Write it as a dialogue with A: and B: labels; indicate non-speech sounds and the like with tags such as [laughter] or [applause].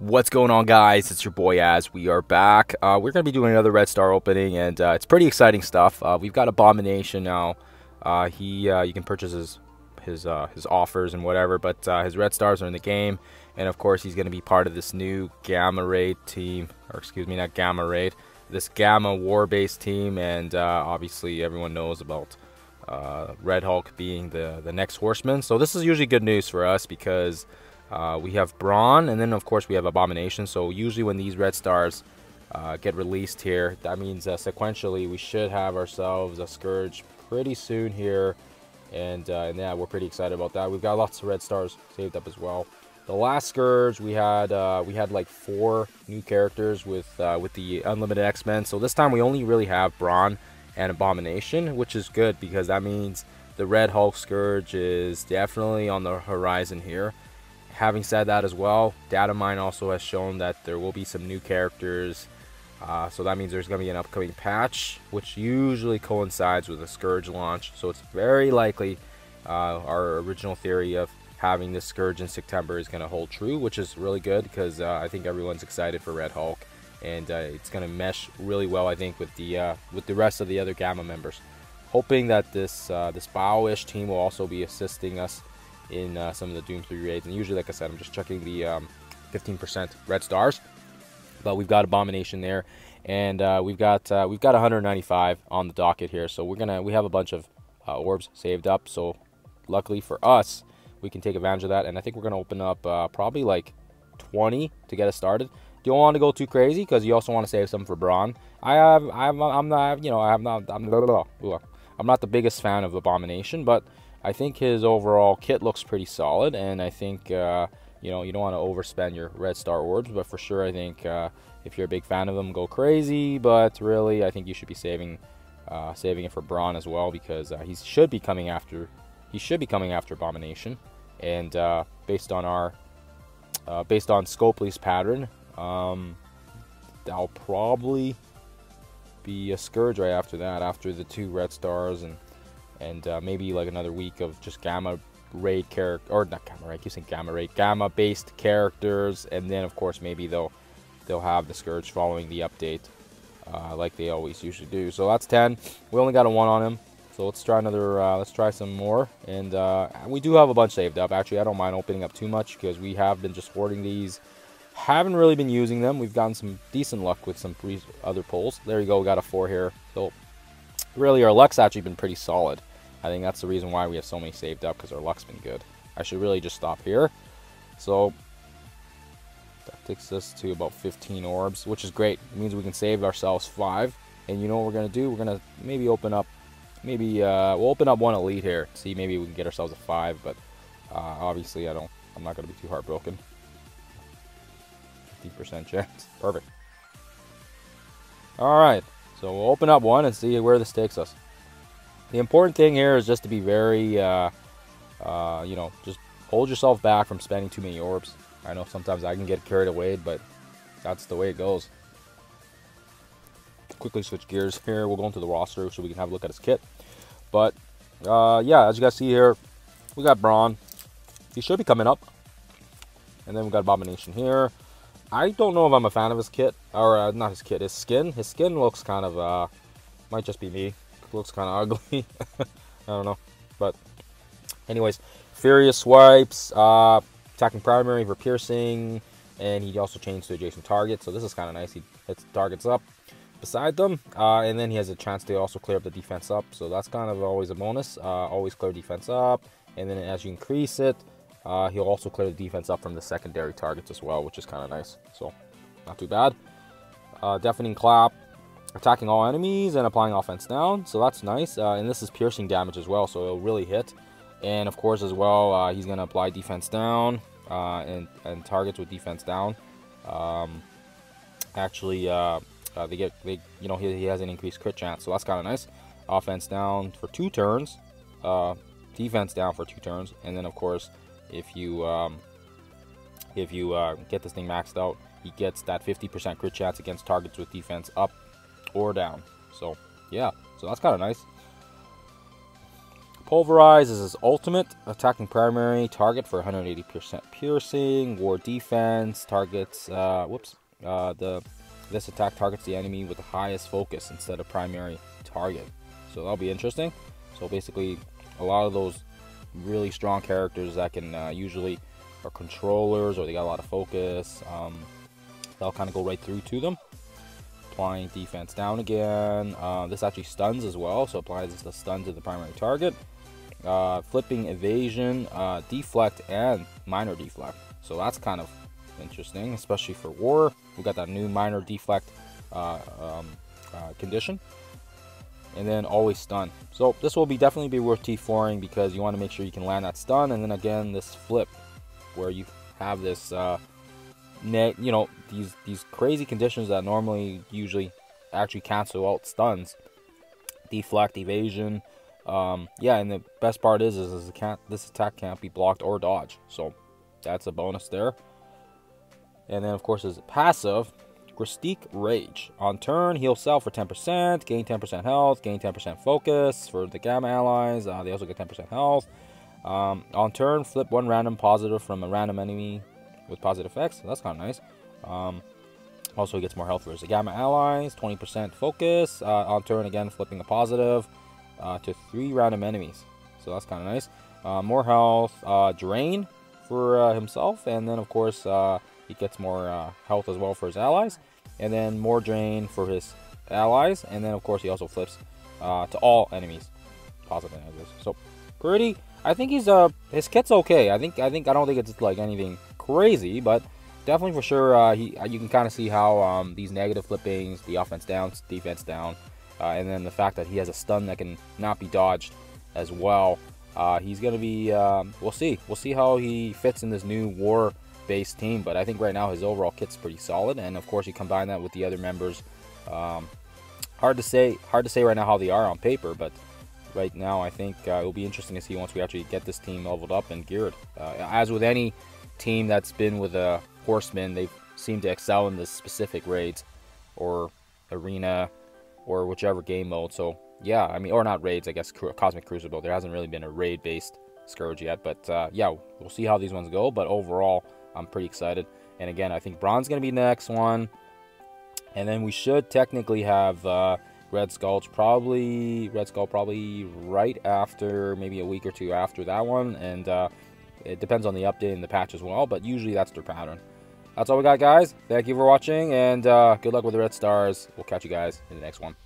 A: What's going on, guys? It's your boy Az. We are back. Uh, we're going to be doing another Red Star opening, and uh, it's pretty exciting stuff. Uh, we've got Abomination now. Uh, he, uh, you can purchase his his uh, his offers and whatever, but his Red Stars are in the game, and of course he's going to be part of this new Gamma Raid team, or excuse me, not Gamma Raid, this Gamma War Base team, and obviously everyone knows about Red Hulk being the the next Horseman. So this is usually good news for us because. Uh, we have Brawn, and then of course we have Abomination. So usually when these red stars uh, get released here, that means uh, sequentially we should have ourselves a Scourge pretty soon here. And, uh, and, yeah, we're pretty excited about that. We've got lots of red stars saved up as well. The last Scourge, we had uh, we had like four new characters with with the Unlimited X-Men. So this time we only really have Brawn and Abomination, which is good because that means the Red Hulk Scourge is definitely on the horizon here having said that as well, data mine also has shown that there will be some new characters. Uh, so that means there's going to be an upcoming patch, which usually coincides with a Scourge launch. So it's very likely uh, our original theory of having the Scourge in September is going to hold true, which is really good because uh, I think everyone's excited for Red Hulk, and uh, it's going to mesh really well, I think, with the uh, with the rest of the other Gamma members. Hoping that this uh, this Bowish team will also be assisting us in uh, some of the Doom 3 raids. And usually, like I said, I'm just checking the 15% um, red stars. But we've got Abomination there, and uh, we've got uh, we've got 195 on the docket here. So we're gonna we have a bunch of uh, orbs saved up. So luckily for us, we can take advantage of that. And I think we're gonna open up uh, probably like 20 to get us started. You Don't want to go too crazy because you also want to save some for Brawn. I have I'm I'm not you know I have not I'm, I'm not the biggest fan of Abomination, but I think his overall kit looks pretty solid, and I think uh, you know you don't want to overspend your red star orbs, but for sure I think uh, if you're a big fan of them, go crazy. But really, I think you should be saving uh, saving it for Brawn as well because uh, he should be coming after he should be coming after Abomination, and uh, based on our uh, based on Scopely's pattern, um, that'll probably be a Scourge right after that, after the two red stars and and uh, maybe like another week of just gamma raid character or not gamma raid, I keep saying gamma raid, gamma based characters, and then of course maybe they'll they'll have the scourge following the update, uh, like they always usually do. So that's 10. We only got a one on him, so let's try another. Uh, let's try some more, and uh, we do have a bunch saved up. Actually, I don't mind opening up too much because we have been just hoarding these. Haven't really been using them. We've gotten some decent luck with some other pulls. There you go. Got a four here. So really, our luck's actually been pretty solid. I think that's the reason why we have so many saved up, because our luck's been good. I should really just stop here. So, that takes us to about 15 orbs, which is great. It means we can save ourselves 5. And you know what we're going to do? We're going to maybe open up, maybe, uh, we'll open up one elite here. See, maybe we can get ourselves a 5, but uh, obviously I don't, I'm not going to be too heartbroken. 50% chance. Perfect. Alright, so we'll open up one and see where this takes us. The important thing here is just to be very, uh, uh, you know, just hold yourself back from spending too many orbs. I know sometimes I can get carried away, but that's the way it goes. Quickly switch gears here. We'll go into the roster so we can have a look at his kit. But, uh, yeah, as you guys see here, we got Brawn. He should be coming up. And then we got Abomination here. I don't know if I'm a fan of his kit, or uh, not his kit, his skin. His skin looks kind of, uh, might just be me looks kind of ugly. [laughs] I don't know. But, anyways, Furious Swipes, uh, attacking primary for piercing, and he also changed to adjacent target. So this is kind of nice. He hits targets up beside them, uh, and then he has a chance to also clear up the defense up. So that's kind of always a bonus. Uh, always clear defense up, and then as you increase it, uh, he'll also clear the defense up from the secondary targets as well, which is kind of nice. So not too bad. Uh, deafening clap, attacking all enemies and applying offense down. So that's nice. Uh, and this is piercing damage as well, so it'll really hit. And of course, as well, uh, he's going to apply defense down uh, and, and targets with defense down. Um, actually, uh, uh, they get, they, you know, he, he has an increased crit chance, so that's kind of nice. Offense down for two turns, uh, defense down for two turns, and then of course, if you um, if you get this thing maxed out, he gets that 50% crit chance against targets with defense up or down. So, yeah. So that's kind of nice. Pulverize is his ultimate, attacking primary target for 180% piercing. War defense targets, uh, whoops, uh, the this attack targets the enemy with the highest focus instead of primary target. So that'll be interesting. So basically, a lot of those really strong characters that can uh, usually are controllers or they got a lot of focus, um, they'll kind of go right through to them applying defense down again. Uh, this actually stuns as well, so applies the stun to the primary target uh, flipping evasion, uh, deflect, and minor deflect. So that's kind of interesting, especially for war. We got that new minor deflect uh, um, uh, condition. And then always stun. So this will be definitely be worth T4ing because you want to make sure you can land that stun. And then again, this flip where you have this, uh, you know, these these crazy conditions that normally usually actually cancel out stuns. Deflect, evasion, um, yeah, and the best part is, is, is can't, this attack can't be blocked or dodged. So that's a bonus there. And then, of course, is passive, Christique Rage. On turn, heal self for 10%, gain 10% health, gain 10% focus for the Gamma allies. Uh, they also get 10% health. Um, on turn, flip one random positive from a random enemy with positive effects. So that's kind of nice. Um, also, he gets more health for his Gamma allies, 20% focus. Uh, on turn, again, flipping a positive uh, to three random enemies. So that's kind of nice. Uh, more health, uh, drain for uh, himself, and then of course uh, he gets more health as well for his allies, and then more drain for his allies, and then of course he also flips to all enemies, positive enemies. So pretty. I think he's uh his kit's okay. I think I think I don't think it's like anything crazy, but definitely for sure he you can kind of see how um, these negative flippings, the offense down, defense down, uh, and then the fact that he has a stun that can not be dodged as well. Uh, he's going to be, um, we'll see. We'll see how he fits in this new war based team. But I think right now his overall kit's pretty solid. And of course, you combine that with the other members. Um, hard to say, hard to say right now how they are on paper, but right now I think uh, it'll be interesting to see once we actually get this team leveled up and geared. Uh, as with any team that's been with a horseman, they seem to excel in the specific raids or arena or whichever game mode. So yeah, I mean, or not raids, I guess Cosmic Crucible. There hasn't really been a raid-based Scourge yet, but uh, yeah, we'll see how these ones go. But overall, I'm pretty excited. And again, I think Brawn's going to be the next one. And then we should technically have uh, Red Skull probably Red Skull probably right after, maybe a week or two after that one. And uh, it depends on the update and the patch as well, but usually that's their pattern. That's all we got, guys. Thank you for watching, and uh, good luck with the Red Stars. We'll catch you guys in the next one.